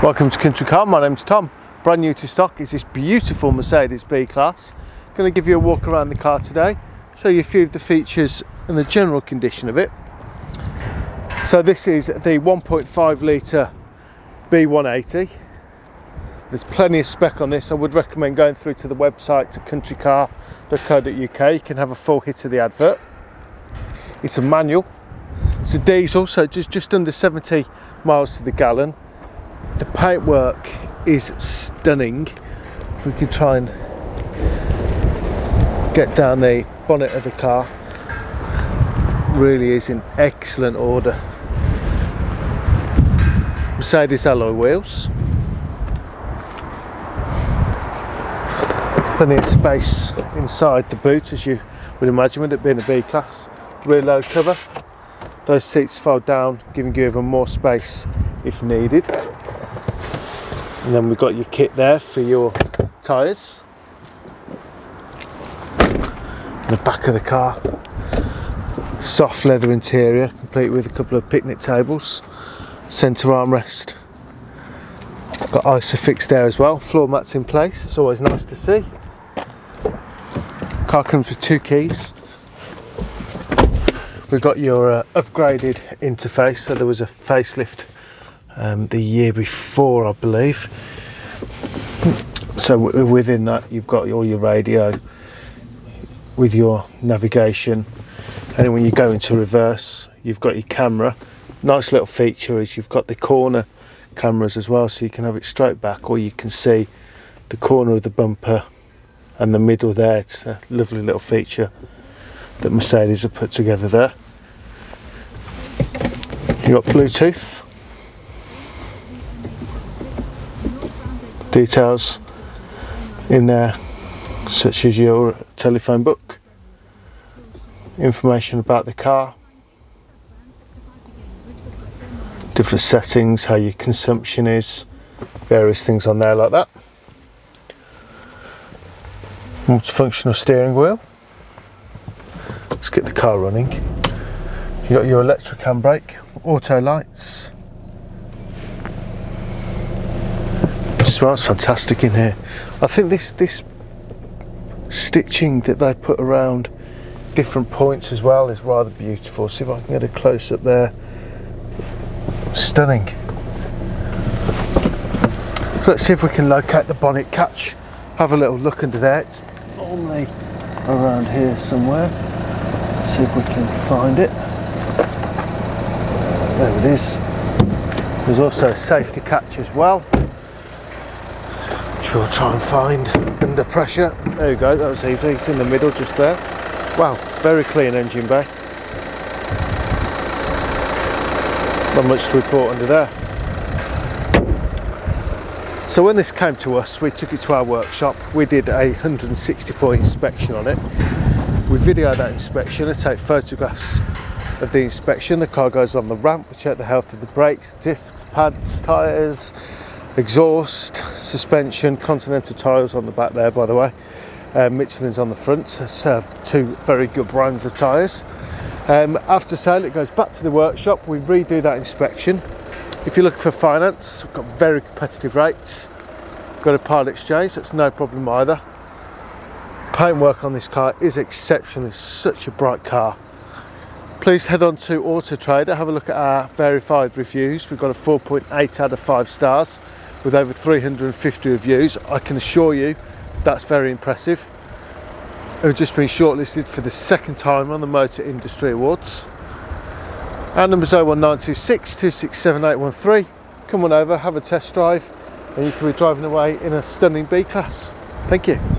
Welcome to Country Car, my name's Tom. Brand new to stock is this beautiful Mercedes B-Class. Going to give you a walk around the car today, show you a few of the features and the general condition of it. So this is the 1.5 litre B180. There's plenty of spec on this. I would recommend going through to the website to countrycar.co.uk. You can have a full hit of the advert. It's a manual. It's a diesel, so just, just under 70 miles to the gallon the paintwork is stunning. If we could try and get down the bonnet of the car, really is in excellent order. Mercedes alloy wheels. Plenty of space inside the boot as you would imagine with it being a B-class. Rear load cover. Those seats fold down, giving you even more space if needed and then we've got your kit there for your tyres. The back of the car soft leather interior complete with a couple of picnic tables centre armrest. Got isofix there as well floor mats in place it's always nice to see. Car comes with two keys. We've got your uh, upgraded interface so there was a facelift um, the year before, I believe. So within that, you've got all your radio with your navigation, and then when you go into reverse, you've got your camera. Nice little feature is you've got the corner cameras as well, so you can have it straight back, or you can see the corner of the bumper and the middle there. It's a lovely little feature that Mercedes have put together there. You've got Bluetooth details in there such as your telephone book information about the car different settings how your consumption is various things on there like that. Multifunctional steering wheel. Let's get the car running. You got your electric handbrake auto lights smells fantastic in here. I think this this stitching that they put around different points as well is rather beautiful. See if I can get a close up there. Stunning. So let's see if we can locate the bonnet catch. Have a little look under there. It's normally around here somewhere. Let's see if we can find it. There it is. There's also a safety catch as well which we'll try and find under pressure. There we go, that was easy, it's in the middle just there. Wow, very clean engine bay. Not much to report under there. So when this came to us, we took it to our workshop. We did a 160 point inspection on it. We videoed that inspection and take photographs of the inspection. The car goes on the ramp, we check the health of the brakes, discs, pads, tyres, exhaust, suspension, Continental tyres on the back there by the way. Uh, Michelin's on the front, so uh, two very good brands of tyres. Um, after sale it goes back to the workshop, we redo that inspection. If you're looking for finance, we've got very competitive rates. We've got a part exchange, that's no problem either. Paintwork on this car is exceptional, it's such a bright car please head on to Auto Trader, have a look at our verified reviews. We've got a 4.8 out of 5 stars with over 350 reviews. I can assure you that's very impressive. We've just been shortlisted for the second time on the Motor Industry Awards. Our number's 01926 267 Come on over, have a test drive, and you can be driving away in a stunning B class. Thank you.